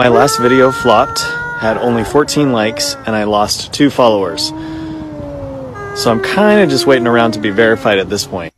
My last video flopped, had only 14 likes, and I lost two followers. So I'm kind of just waiting around to be verified at this point.